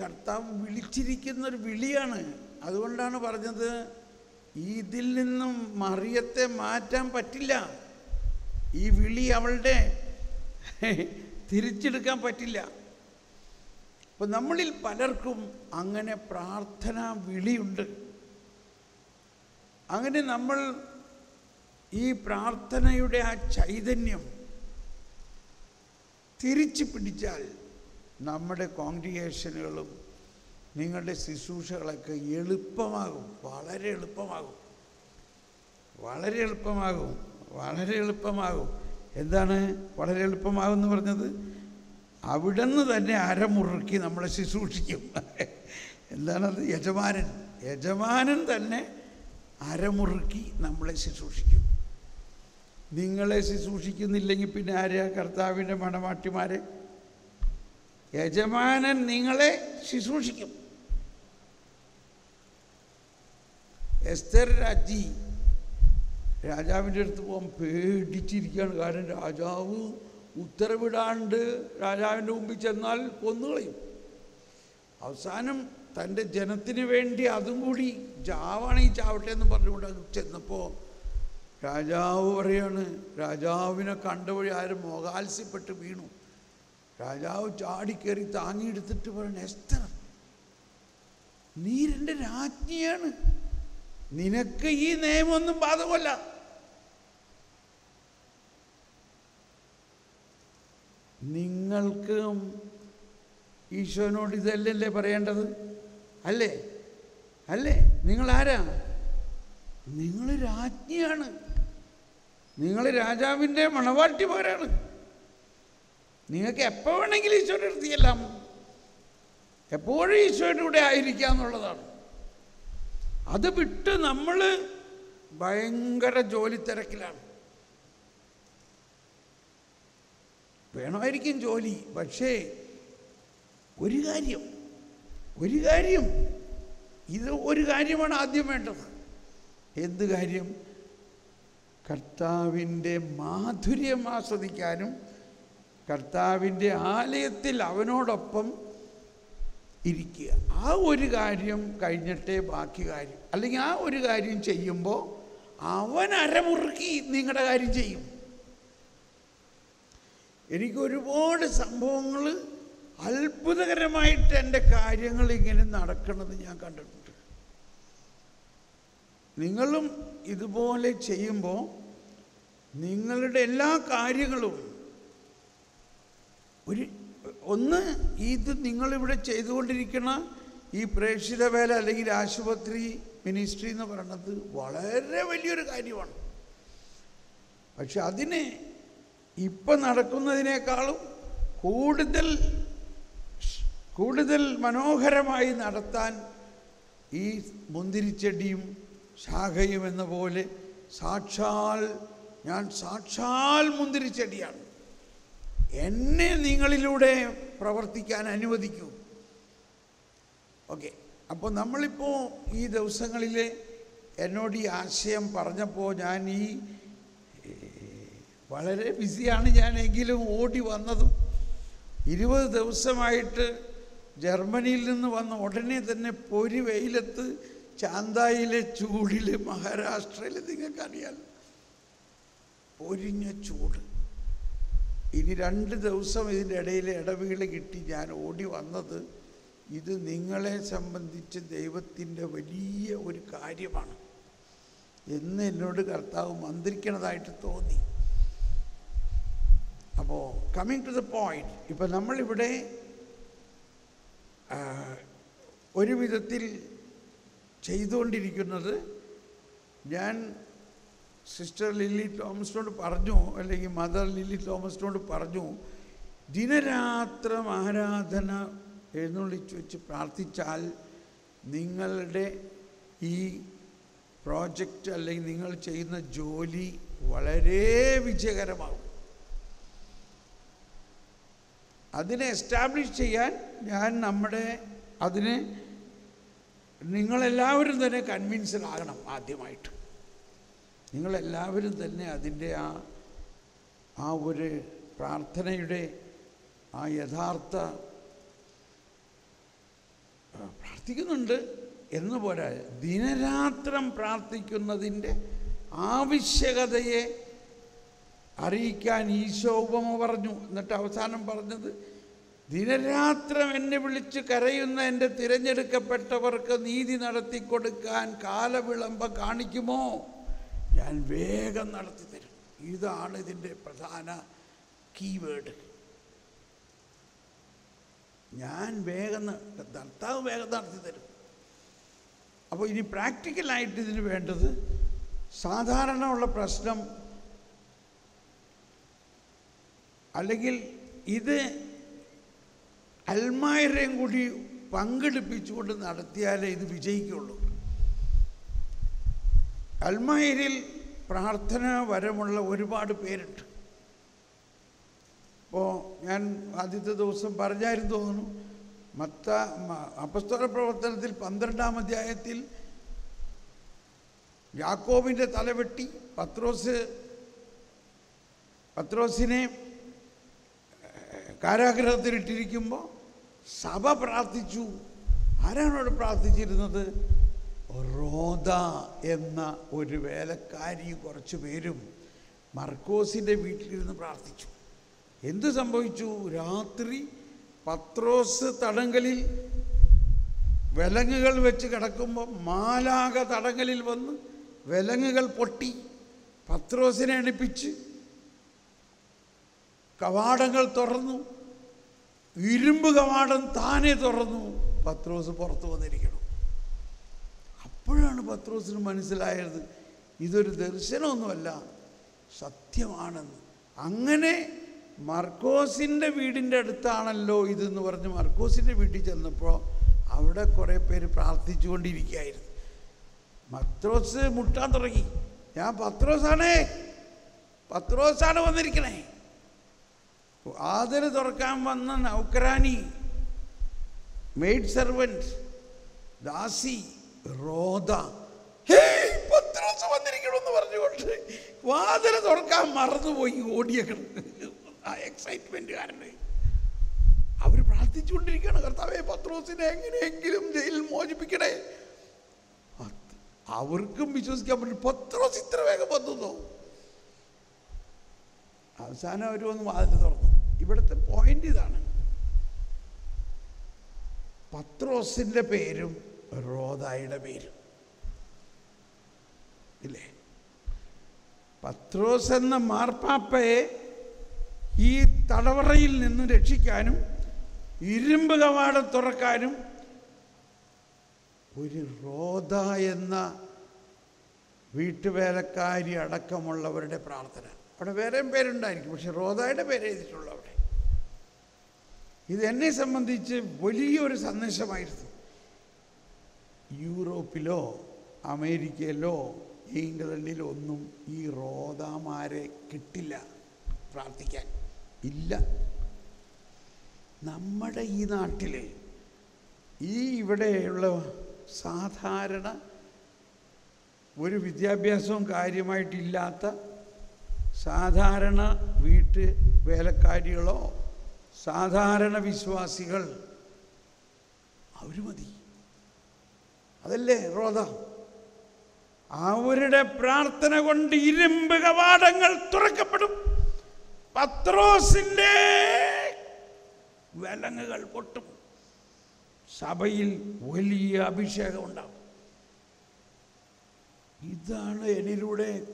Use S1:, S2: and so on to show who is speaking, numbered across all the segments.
S1: കർത്താവ് വിളിച്ചിരിക്കുന്ന ഒരു വിളിയാണ്. അതുകൊണ്ടാണ് പറഞ്ഞത് ഇതിൽ നിന്നും മറിയത്തെ മാറ്റാൻ പറ്റില്ല. ഈ വിളി അവളുടെ തിരിച്ചെടുക്കാൻ പറ്റില്ല. അപ്പം നമ്മളിൽ പലർക്കും അങ്ങനെ പ്രാർത്ഥന വിളിയുണ്ട്. അങ്ങനെ നമ്മൾ ഈ പ്രാർത്ഥനയുടെ ആ ചൈതന്യം തിരിച്ചു പിടിച്ചാൽ നമ്മുടെ കോൺഗ്രിഗേഷനുകളും നിങ്ങളുടെ ശുശ്രൂഷകളൊക്കെ എളുപ്പമാകും. വളരെ എളുപ്പമാകും. വളരെ എളുപ്പമാകും. വളരെ എളുപ്പമാകും. എന്താണ് വളരെ എളുപ്പമാകും എന്ന് പറഞ്ഞത്? അവിടുന്ന് തന്നെ അരമുറുക്കി നമ്മളെ ശുശ്രൂഷിക്കും. എന്താണത്? യജമാനൻ. യജമാനൻ തന്നെ അരമുറുക്കി നമ്മളെ ശുശ്രൂഷിക്കും. നിങ്ങളെ ശുശ്രൂഷിക്കുന്നില്ലെങ്കിൽ പിന്നെ ആരെയാ കർത്താവിന്റെ മണമാട്ടിമാരെ യജമാനൻ നിങ്ങളെ ശുശ്രൂഷിക്കും. എസ്തർ രാജി രാജാവിന്റെ അടുത്ത് പോകാൻ പേടിച്ചിരിക്കുകയാണ്. കാരണം രാജാവ് ഉത്തരവിടാണ്ട് രാജാവിന്റെ മുമ്പിൽ ചെന്നാൽ കൊന്നുകളയും. അവസാനം തന്റെ ജനത്തിന് വേണ്ടി അതും കൂടി ചാവാണെങ്കിൽ ചാവട്ടെ എന്ന് പറഞ്ഞുകൊണ്ട് അത് ചെന്നപ്പോൾ രാജാവ് പറയാണ് രാജാവിനെ കണ്ട വഴി ആരും മോകാത്സ്യപ്പെട്ട് വീണു. രാജാവ് ചാടിക്കയറി താങ്ങിയെടുത്തിട്ട് പറഞ്ഞു എസ്തർ നീ എന്റെ രാജ്ഞിയാണ്. നിനക്ക് ഈ നിയമമൊന്നും ബാധകമല്ല. നിങ്ങൾക്ക് ഈശോനോട് ഇതല്ലല്ലേ പറയേണ്ടത്? അല്ലേ? അല്ലേ? നിങ്ങൾ ആരാ നിങ്ങൾ രാജ്ഞിയാണ്. നിങ്ങൾ രാജാവിന്റെ മണവാട്ടിമാരാണ് നിങ്ങൾക്ക് എപ്പോൾ വേണമെങ്കിലും ഈശോയുടെ അടുത്ത് ചെല്ലാം. എപ്പോഴും ഈശോയുടെ കൂടെ ആയിരിക്കുക എന്നുള്ളതാണ്. അത് വിട്ട് നമ്മൾ ഭയങ്കര ജോലി തിരക്കിലാണ് വേണമായിരിക്കും ജോലി പക്ഷേ ഒരു കാര്യം ഒരു കാര്യം ഇത് ഒരു കാര്യമാണ് ആദ്യം വേണ്ടത്. എന്ത് കാര്യം? കർത്താവിന്റെ മാധുര്യം ആസ്വദിക്കാനും കർത്താവിന്റെ ആലയത്തിൽ അവനോടൊപ്പം ഇരിക്കുക. ആ ഒരു കാര്യം കഴിഞ്ഞിട്ടേ ബാക്കി കാര്യം. അല്ലെങ്കിൽ ആ ഒരു കാര്യം ചെയ്യുമ്പോൾ അവൻ അരമുറുക്കി നിങ്ങളുടെ കാര്യം ചെയ്യും. എനിക്ക് ഒരുപാട് സംഭവങ്ങൾ അത്ഭുതകരമായിട്ട് എന്റെ കാര്യങ്ങൾ ഇങ്ങനെ നടക്കണമെന്ന് ഞാൻ കണ്ടിട്ടുണ്ട്. നിങ്ങളും ഇതുപോലെ ചെയ്യുമ്പോൾ നിങ്ങളുടെ എല്ലാ കാര്യങ്ങളും ഒരു ഒന്ന് ഇത് നിങ്ങളിവിടെ ചെയ്തുകൊണ്ടിരിക്കുന്ന ഈ പ്രേക്ഷിത വേല അല്ലെങ്കിൽ ആശുപത്രി മിനിസ്ട്രി എന്ന് പറയുന്നത് വളരെ വലിയൊരു കാര്യമാണ്. പക്ഷെ അതിന് ഇപ്പം നടക്കുന്നതിനേക്കാളും കൂടുതൽ കൂടുതൽ മനോഹരമായി നടത്താൻ ഈ മുന്തിരിച്ചെടിയും ശാഖയും എന്ന പോലെ സാക്ഷാൽ ഞാൻ സാക്ഷാൽ മുന്തിരിച്ചെടിയാണ്. എന്നെ നിങ്ങളിലൂടെ പ്രവർത്തിക്കാൻ അനുവദിക്കൂ. ഓക്കെ. അപ്പോൾ നമ്മളിപ്പോൾ ഈ ദിവസങ്ങളിൽ എന്നോട് ഈ ആശയം പറഞ്ഞപ്പോൾ ഞാൻ ഈ വളരെ ബിസിയാണ് ഞാനെങ്കിലും ഓടി വന്നതും. ഇരുപത് ദിവസമായിട്ട് ജർമ്മനിയിൽ നിന്ന് വന്ന ഉടനെ തന്നെ പൊരി വെയിലത്ത് ചാന്തായിലെ ചൂടിൽ മഹാരാഷ്ട്രയിൽ നിങ്ങൾക്കറിയാം പൊരിഞ്ഞ ചൂട്. ഇനി രണ്ട് ദിവസം ഇതിന്റെ ഇടയിൽ ഇടവേള കിട്ടി ഞാൻ ഓടി വന്നത് ഇത് നിങ്ങളെ സംബന്ധിച്ച് ദൈവത്തിന്റെ വലിയ ഒരു കാര്യമാണ്. എന്ന് എന്നോട് കർത്താവ് മന്ത്രിക്കണതായിട്ട് തോന്നി. അപ്പോൾ കമ്മിങ് ടു ദ പോയിന്റ് ഇപ്പം നമ്മളിവിടെ ഒരു വിധത്തിൽ ചെയ്തുകൊണ്ടിരിക്കുന്നത് ഞാൻ സിസ്റ്റർ ലില്ലി തോമസിനോട് പറഞ്ഞു അല്ലെങ്കിൽ മദർ ലില്ലി തോമസിനോട് പറഞ്ഞു ദിനരാത്രം ആരാധന എഴുന്നള്ളിച്ച് വെച്ച് പ്രാർത്ഥിച്ചാൽ നിങ്ങളുടെ ഈ പ്രോജക്റ്റ് അല്ലെങ്കിൽ നിങ്ങൾ ചെയ്യുന്ന ജോലി വളരെ വിജയകരമാകും. അതിനെ എസ്റ്റാബ്ലിഷ് ചെയ്യാൻ ഞാൻ നമ്മുടെ അതിനെ നിങ്ങളെല്ലാവരും തന്നെ കൺവിൻസ്ഡ് ആകണം ആദ്യമായിട്ട്. നിങ്ങളെല്ലാവരും തന്നെ അതിന്റെ ആ ആ ഒരു പ്രാർത്ഥനയുടെ ആ യഥാർത്ഥ പ്രാർത്ഥിക്കുന്നുണ്ട് എന്ന് പോരാ. ദിനരാത്രം പ്രാർത്ഥിക്കുന്നതിന്റെ ആവശ്യകതയെ അറിയിക്കാൻ ഈശോ ഉപമ പറഞ്ഞു. എന്നിട്ട് അവസാനം പറഞ്ഞത് ദിനരാത്രം എന്നെ വിളിച്ച് കരയുന്ന എന്റെ തിരഞ്ഞെടുക്കപ്പെട്ടവർക്ക് നീതി നടത്തി കൊടുക്കാൻ കാലവിളമ്പ കാണിക്കുമോ? ഞാൻ വേഗം നടത്തി തരും. ഇതാണ് ഇതിന്റെ പ്രധാന കീവേഡ് ഞാൻ വേഗം ഭർത്താവ് വേഗം നടത്തി തരും. അപ്പോൾ ഇനി പ്രാക്ടിക്കലായിട്ട് ഇതിന് വേണ്ടത് സാധാരണ ഉള്ള പ്രശ്നം അല്ലെങ്കിൽ ഇത് അൽമായരെയും കൂടി പങ്കെടുപ്പിച്ചുകൊണ്ട് നടത്തിയാലേ ഇത് വിജയിക്കുള്ളൂ. അൽമായരിൽ പ്രാർത്ഥന വരമുള്ള ഒരുപാട് പേരുണ്ട്. അപ്പോൾ ഞാൻ ആദ്യത്തെ ദിവസം പറഞ്ഞായിരുന്നു തോന്നുന്നു മത്ത അപസ്തോല പ്രവർത്തനത്തിൽ പന്ത്രണ്ടാം അധ്യായത്തിൽ യാക്കോബിന്റെ തലവെട്ടി പത്രോസ് പത്രോസിനെ കാരാഗ്രഹത്തിലിട്ടിരിക്കുമ്പോൾ സഭ പ്രാർത്ഥിച്ചു. ആരാണ് അവിടെ പ്രാർത്ഥിച്ചിരുന്നത്? റോദ എന്ന ഒരു വേലക്കാരി കുറച്ച് പേരും മർക്കോസിന്റെ വീട്ടിലിരുന്ന് പ്രാർത്ഥിച്ചു. എന്ത് സംഭവിച്ചു? രാത്രി പത്രോസ് തടങ്കലിൽ വിലങ്ങുകൾ വെച്ച് കിടക്കുമ്പോൾ മാലാക തടങ്കലിൽ വന്ന് വിലങ്ങുകൾ പൊട്ടി. പത്രോസിനെ അണിപ്പിച്ച് കവാടങ്ങൾ തുറന്നു. ഇരുമ്പ് കവാടം താനെ തുറന്നു. പത്രോസ് പുറത്തു വന്നിരിക്കണം അപ്പോഴാണ് പത്രോസിന് മനസ്സിലായത് ഇതൊരു ദർശനമൊന്നുമല്ല സത്യമാണെന്ന്. അങ്ങനെ മർക്കോസിന്റെ വീടിന്റെ അടുത്താണല്ലോ ഇതെന്ന് പറഞ്ഞ് മർക്കോസിന്റെ വീട്ടിൽ ചെന്നപ്പോൾ അവിടെ കുറേ പേര് പ്രാർത്ഥിച്ചുകൊണ്ടിരിക്കുകയായിരുന്നു. മത്രോസ് മുട്ടാൻ തുടങ്ങി. ഞാൻ പത്രോസാണേ പത്രോസാണ് വന്നിരിക്കണേ. ആദര് തുറക്കാൻ വന്ന നൗക്കരാനി മെയ്ഡ് സെർവന്റ് ദാസി റോദ. ഹേയ്, പത്രോസ് വന്നിരിക്കണമെന്ന് പറഞ്ഞുകൊണ്ട് വാതിൽ തുറക്കാൻ മറന്നുപോയി ഓടിയേക്കണം ആ എക്സൈറ്റ്മെന്റ് കാരണം അവർ പ്രാർത്ഥിച്ചുകൊണ്ടിരിക്കുകയാണ് കർത്താവെ പത്രോസിനെ എങ്ങനെയെങ്കിലും ജയിലിൽ മോചിപ്പിക്കണേ. അവർക്കും വിശ്വസിക്കാൻ പറ്റും. പത്രോസ് ഇത്ര വേഗം വന്നോ? അവസാനം അവർ വന്ന് വാതിൽ തുറന്നു. ഇവിടുത്തെ പോയിന്റ് ഇതാണ്. പത്രോസിന്റെ പേരും റോദായുടെ പേര് ഇല്ലേ? പത്രോസ് എന്ന മാർപ്പാപ്പയെ ഈ തടവറയിൽ നിന്ന് രക്ഷിക്കാനും ഇരുമ്പ് കവാടം തുറക്കാനും ഒരു റോദ എന്ന വീട്ടുവേലക്കാരി അടക്കമുള്ളവരുടെ പ്രാർത്ഥന. അവിടെ വേറെയും പേരുണ്ടായിരിക്കും പക്ഷെ റോദായുടെ പേര് എഴുതിയിട്ടുള്ളൂ അവിടെ. ഇത് എന്നെ സംബന്ധിച്ച് വലിയൊരു സന്ദേശമായിരുന്നു. യൂറോപ്പിലോ അമേരിക്കയിലോ ഇംഗ്ലണ്ടിലോ ഒന്നും ഈ റോദാമാരെ കിട്ടില്ല പ്രാർത്ഥിക്കാൻ. ഇല്ല. നമ്മുടെ ഈ നാട്ടിൽ ഈ ഇവിടെയുള്ള സാധാരണ ഒരു വിദ്യാഭ്യാസവും കാര്യമായിട്ടില്ലാത്ത സാധാരണ വീട്ട് വേലക്കാരികളോ സാധാരണ വിശ്വാസികൾ അവർ മതി. അതല്ലേ റോദ? അവരുടെ പ്രാർത്ഥന കൊണ്ട് ഇരുമ്പ് കവാടങ്ങൾ തുറക്കപ്പെടും. പത്രോസിന്റെ വിലങ്ങുകൾ പൊട്ടും. സഭയിൽ വലിയ അഭിഷേകം ഉണ്ടാവും. ഇതാണ് എന്നിലൂടെ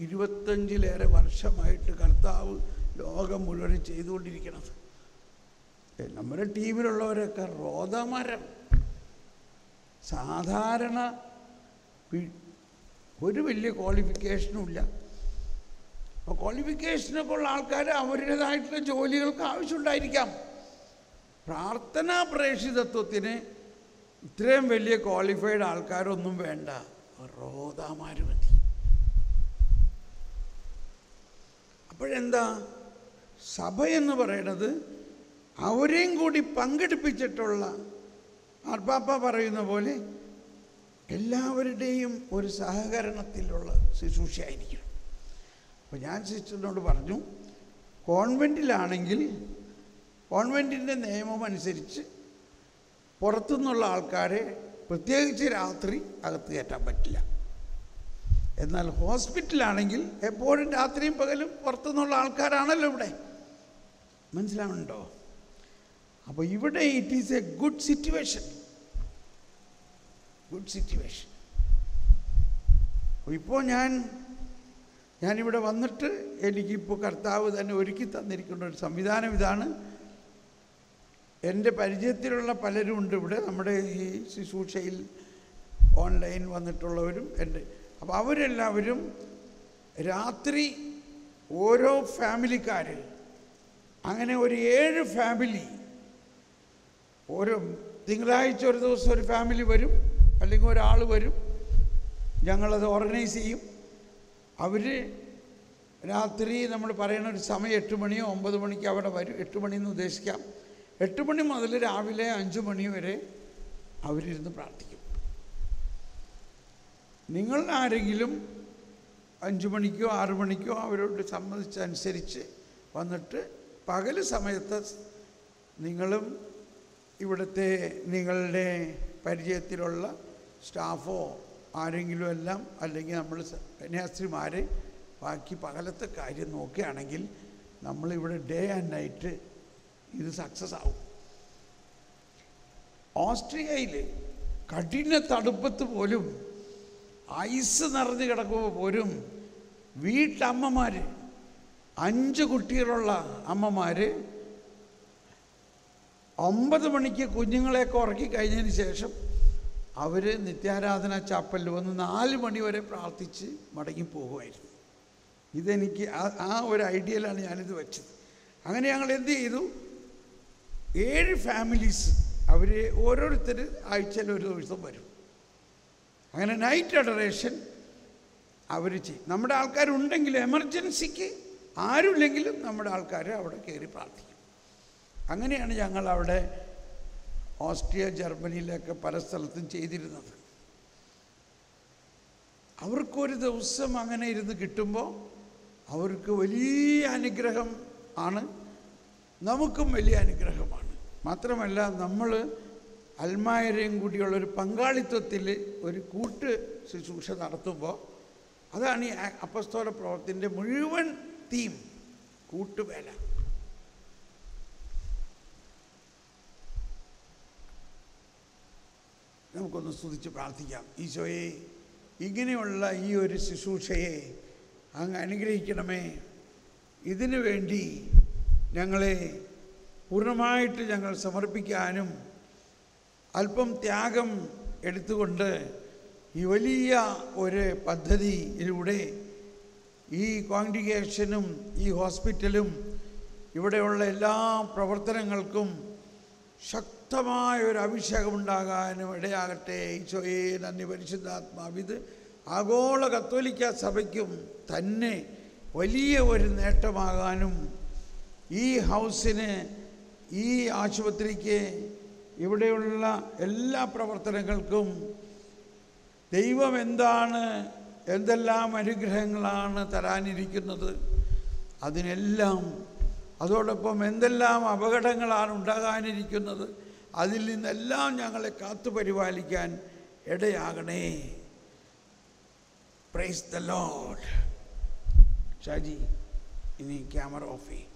S1: ഇരുപത്തഞ്ചിലേറെ വർഷമായിട്ട് കർത്താവ് ലോകം മുഴുവൻ ചെയ്തുകൊണ്ടിരിക്കുന്നത്. നമ്മുടെ ടീമിലുള്ളവരൊക്കെ റോദാമരം. സാധാരണ ഒരു വലിയ ക്വാളിഫിക്കേഷനും ഇല്ല. അപ്പോൾ ക്വാളിഫിക്കേഷനൊക്കെ ഉള്ള ആൾക്കാർ അവരുടേതായിട്ടുള്ള ജോലികൾക്ക് ആവശ്യമുണ്ടായിരിക്കാം. പ്രാർത്ഥനാ പ്രേക്ഷിതത്വത്തിന് ഇത്രയും വലിയ ക്വാളിഫൈഡ് ആൾക്കാരൊന്നും വേണ്ട. റോദാമാർ മതി. അപ്പോഴെന്താ? സഭ എന്ന് പറയുന്നത് അവരെയും കൂടി പങ്കെടുപ്പിച്ചിട്ടുള്ള മാർപ്പാപ്പ പറയുന്ന പോലെ എല്ലാവരുടെയും ഒരു സഹകരണത്തിലുള്ള ശുശ്രൂഷയായിരിക്കണം. അപ്പോൾ ഞാൻ സിസ്റ്ററിനോട് പറഞ്ഞു കോൺവെന്റിലാണെങ്കിൽ കോൺവെന്റിന്റെ നിയമം അനുസരിച്ച് പുറത്തുനിന്നുള്ള ആൾക്കാരെ പ്രത്യേകിച്ച് രാത്രി അകത്ത് കയറ്റാൻ പറ്റില്ല. എന്നാൽ ഹോസ്പിറ്റലാണെങ്കിൽ എപ്പോഴും രാത്രിയും പകലും പുറത്തുനിന്നുള്ള ആൾക്കാരാണല്ലോ ഇവിടെ. മനസ്സിലാവുന്നുണ്ടോ? അപ്പോൾ ഇവിടെ it is a good situation good situation ഇപ്പോൾ ഞാൻ ഞാനിവിടെ വന്നിട്ട് എനിക്കിപ്പോൾ കർത്താവ് തന്നെ ഒരുക്കി തന്നിരിക്കുന്ന ഒരു സംവിധാനം ഇതാണ്. എന്റെ പരിചയത്തിലുള്ള പലരും ഉണ്ട് ഇവിടെ. നമ്മുടെ ഈ ശുശ്രൂഷയിൽ ഓൺലൈൻ വന്നിട്ടുള്ളവരും എന്റെ അപ്പോൾ അവരെല്ലാവരും രാത്രി ഓരോ ഫാമിലിക്കാർ അങ്ങനെ ഒരു ഏഴ് ഫാമിലി ഓരോ തിങ്കളാഴ്ച ഒരു ദിവസം ഒരു ഫാമിലി വരും അല്ലെങ്കിൽ ഒരാൾ വരും ഞങ്ങളത് ഓർഗനൈസ് ചെയ്യും. അവർ രാത്രി നമ്മൾ പറയുന്ന ഒരു സമയം എട്ട് മണിയോ ഒമ്പത് മണിക്ക് അവിടെ വരും. എട്ട് മണിയെന്ന് ഉദ്ദേശിക്കാം. എട്ട് മണി മുതൽ രാവിലെ അഞ്ച് മണി വരെ അവരിരുന്ന് പ്രാർത്ഥിക്കും. നിങ്ങൾ ആരെങ്കിലും അഞ്ച് മണിക്കോ ആറു മണിക്കോ അവരോട് സമ്മതിച്ചനുസരിച്ച് വന്നിട്ട് പകൽ സമയത്ത് നിങ്ങളും ഇവിടുത്തെ നിങ്ങളുടെ പരിചയത്തിലുള്ള സ്റ്റാഫോ ആരെങ്കിലും എല്ലാം അല്ലെങ്കിൽ നമ്മൾ കന്യാസ്ത്രീമാർ ബാക്കി പകലത്തെ കാര്യം നോക്കുകയാണെങ്കിൽ നമ്മളിവിടെ ഡേ ആൻഡ് നൈറ്റ് ഇത് സക്സസ് ആവും. ഓസ്ട്രിയയിൽ കഠിന തടുപ്പത്ത് പോലും ഐസ് നിറഞ്ഞു കിടക്കുമ്പോൾ പോലും വീട്ടമ്മമാർ അഞ്ച് കുട്ടികളുള്ള അമ്മമാർ ഒമ്പത് മണിക്ക് കുഞ്ഞുങ്ങളെയൊക്കെ ഉറക്കി കഴിഞ്ഞതിന് ശേഷം അവർ നിത്യാരാധന ചാപ്പലിൽ വന്ന് നാല് മണി വരെ പ്രാർത്ഥിച്ച് മടങ്ങി പോകുമായിരുന്നു. ഇതെനിക്ക് ആ- ഒരു ഐഡിയയിലാണ് ഞാനിത് വെച്ചത്. അങ്ങനെ ഞങ്ങൾ എന്ത് ചെയ്തു? ഏഴ് ഫാമിലീസ് അവർ ഓരോരുത്തർ ആഴ്ചയിൽ ഒരു ദിവസം വരും. അങ്ങനെ നൈറ്റ് അഡറേഷൻ അവർ ചെയ്യും. നമ്മുടെ ആൾക്കാരുണ്ടെങ്കിൽ എമർജൻസിക്ക് ആരുമില്ലെങ്കിലും നമ്മുടെ ആൾക്കാർ അവിടെ കയറി പ്രാർത്ഥിക്കും. അങ്ങനെയാണ് ഞങ്ങൾ അവിടെ ഓസ്ട്രിയ ജർമ്മനിയിലൊക്കെ പല സ്ഥലത്തും ചെയ്തിരുന്നത്. അവർക്കൊരു ദിവസം അങ്ങനെ ഇരുന്ന് കിട്ടുമ്പോൾ അവർക്ക് വലിയ അനുഗ്രഹം ആണ്. നമുക്കും വലിയ അനുഗ്രഹമാണ്. മാത്രമല്ല നമ്മൾ അൽമായരെയും കൂടിയുള്ളൊരു പങ്കാളിത്വത്തിൽ ഒരു കൂട്ട് ശുശ്രൂഷ നടത്തുമ്പോൾ അതാണ് ഈ അപ്പസ്തോല പ്രവർത്തിന്റെ മുഴുവൻ തീം കൂട്ടുവേല. നമുക്കൊന്ന് സ്തുതിച്ച് പ്രാർത്ഥിക്കാം. ഈശോയെ ഇങ്ങനെയുള്ള ഈ ഒരു ശുശ്രൂഷയെ അങ്ങ് അനുഗ്രഹിക്കണമേ. ഇതിനു വേണ്ടി ഞങ്ങളെ പൂർണമായിട്ട് ഞങ്ങൾ സമർപ്പിക്കാനും അല്പം ത്യാഗം എടുത്തുകൊണ്ട് ഈ വലിയ ഒരു പദ്ധതിയിലൂടെ ഈ കോൺഗ്രിഗേഷനും ഈ ഹോസ്പിറ്റലും ഇവിടെയുള്ള എല്ലാ പ്രവർത്തനങ്ങൾക്കും ശക്തമായ ഒരു അഭിഷേകം ഉണ്ടാകാനും ഇടയാകട്ടെ. ഈശോയെ നന്ദി പരിശുദ്ധാത്മാവ്. ഇത് ആഗോള കത്തോലിക്ക സഭയ്ക്കും തന്നെ വലിയ ഒരു നേട്ടമാകാനും ഈ ഹൗസിന് ഈ ആശുപത്രിക്ക് ഇവിടെയുള്ള എല്ലാ പ്രവർത്തനങ്ങൾക്കും ദൈവം എന്താണ് എന്തെല്ലാം അനുഗ്രഹങ്ങളാണ് തരാനിരിക്കുന്നത് അതിനെല്ലാം അതോടൊപ്പം എന്തെല്ലാം അപകടങ്ങളാണ് ഉണ്ടാകാനിരിക്കുന്നത് അതിൽ നിന്നെല്ലാം ഞങ്ങളെ കാത്തു പരിപാലിക്കാൻ ഇടയാകണേ. പ്രൈസ് ദ ലോഡ് ഷാജി ഇനി ക്യാമറ ഓഫ് ചെയ്യും.